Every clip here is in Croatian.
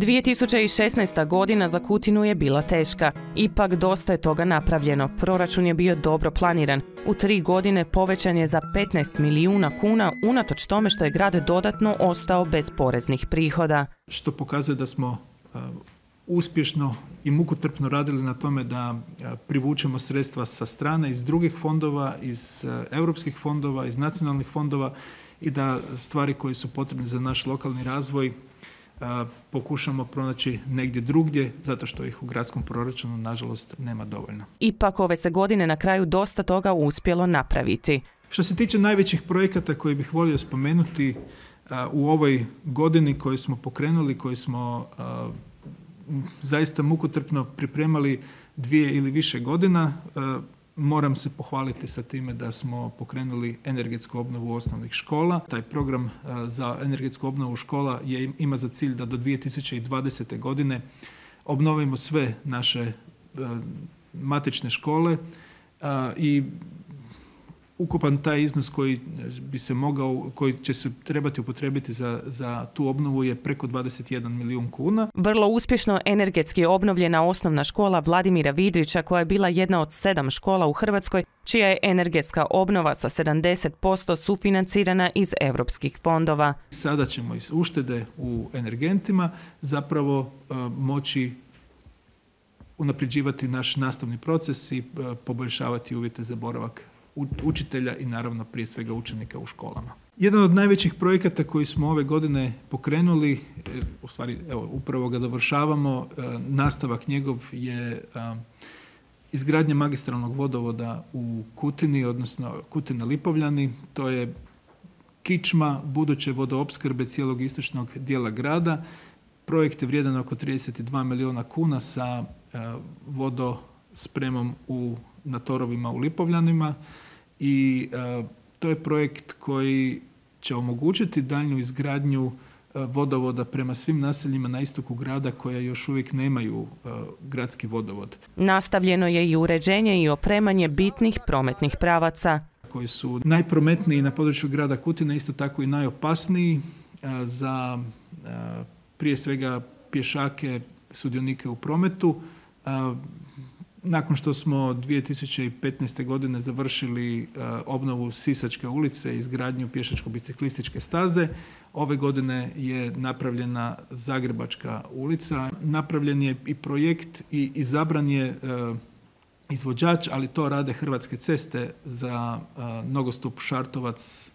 2016. godina za Kutinu je bila teška. Ipak dosta je toga napravljeno. Proračun je bio dobro planiran. U tri godine povećan je za 15 milijuna kuna unatoč tome što je grad dodatno ostao bez poreznih prihoda. Što pokazuje da smo uspješno i mukotrpno radili na tome da privučemo sredstva sa strane iz drugih fondova, iz europskih fondova, iz nacionalnih fondova i da stvari koje su potrebne za naš lokalni razvoj pokušamo pronaći negdje drugdje zato što ih u gradskom proračunu nažalost nema dovoljno. Ipak ove se godine na kraju dosta toga uspjelo napraviti. Što se tiče najvećih projekata koje bih volio spomenuti u ovoj godini koju smo pokrenuli, koji smo zaista mukotrpno pripremali dvije ili više godina, Moram se pohvaliti sa time da smo pokrenuli energetsku obnovu osnovnih škola. Taj program e, za energetsku obnovu škola je, ima za cilj da do 2020. godine obnovimo sve naše e, matične škole e, i ukupan taj iznos koji bi se mogao, koji će se trebati upotrebiti za, za tu obnovu je preko 21 milijun kuna. Vrlo uspješno energetski obnovljena osnovna škola Vladimira Vidrića koja je bila jedna od sedam škola u Hrvatskoj čija je energetska obnova sa 70% sufinancirana iz europskih fondova. Sada ćemo iz uštede u energentima zapravo e, moći unapređivati naš nastavni proces i e, poboljšavati uvjete za boravak učitelja i naravno prije svega učenika u školama. Jedan od najvećih projekata koji smo ove godine pokrenuli, e, u stvari evo, upravo ga dovršavamo, e, nastavak njegov je e, izgradnja magistralnog vodovoda u Kutini, odnosno Kutina Lipovljani. To je kičma buduće vodoopskrbe cijelog istočnog dijela grada. Projekt je vrijedan oko 32 milijuna kuna sa vodospremom u, na torovima u Lipovljanima i e, to je projekt koji će omogućiti daljnju izgradnju e, vodovoda prema svim naseljima na istoku grada koja još uvijek nemaju e, gradski vodovod. Nastavljeno je i uređenje i opremanje bitnih prometnih pravaca koji su najprometniji na području grada Kutina, isto tako i najopasniji za prije svega pješake, sudionike u prometu. Nakon što smo 2015. godine završili e, obnovu Sisačke ulice i izgradnju pješačko-biciklističke staze, ove godine je napravljena Zagrebačka ulica. Napravljen je i projekt i izabran je e, izvođač, ali to rade Hrvatske ceste za e, nogostup Šartovac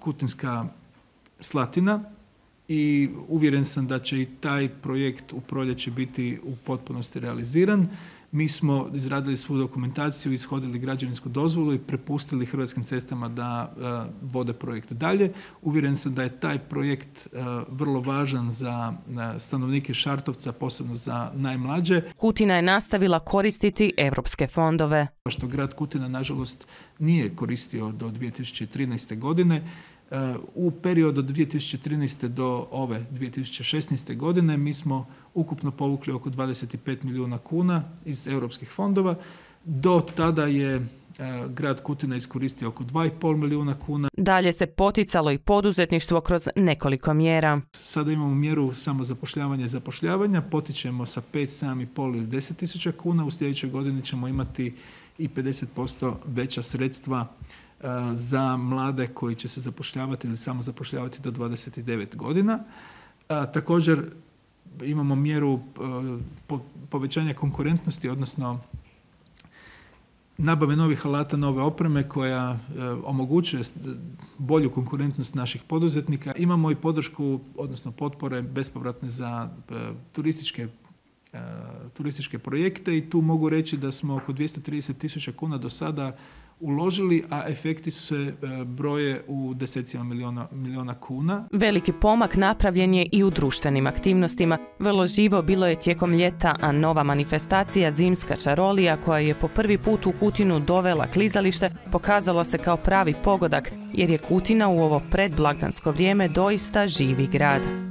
Kutinska Slatina i uvjeren sam da će i taj projekt u proljeće biti u potpunosti realiziran. Mi smo izradili svu dokumentaciju, ishodili građevinsku dozvolu i prepustili Hrvatskim cestama da e, vode projekt dalje. Uvjeren sam da je taj projekt e, vrlo važan za e, stanovnike Šartovca, posebno za najmlađe. Kutina je nastavila koristiti europske fondove. Što grad Kutina, nažalost, nije koristio do 2013. godine, u periodu od 2013. do ove 2016. godine mi smo ukupno povukli oko 25 milijuna kuna iz europskih fondova. Do tada je e, grad Kutina iskoristio oko 2,5 milijuna kuna. Dalje se poticalo i poduzetništvo kroz nekoliko mjera. Sada imamo mjeru samozapošljavanja i zapošljavanja, potičemo sa 5, 7,5 ili 10 tisuća kuna. U sljedećoj godini ćemo imati i 50% veća sredstva za mlade koji će se zapošljavati ili samo zapošljavati do 29 godina. Također imamo mjeru povećanja konkurentnosti, odnosno nabave novih alata, nove opreme koja omogućuje bolju konkurentnost naših poduzetnika. Imamo i podršku, odnosno potpore bespovratne za turističke turističke projekte i tu mogu reći da smo oko 230 tisuća kuna do sada uložili, a efekti se e, broje u desecima miliona, miliona kuna. Veliki pomak napravljen je i u društvenim aktivnostima. Vrlo živo bilo je tijekom ljeta, a nova manifestacija Zimska čarolija koja je po prvi put u Kutinu dovela klizalište pokazala se kao pravi pogodak jer je Kutina u ovo predblagdansko vrijeme doista živi grad.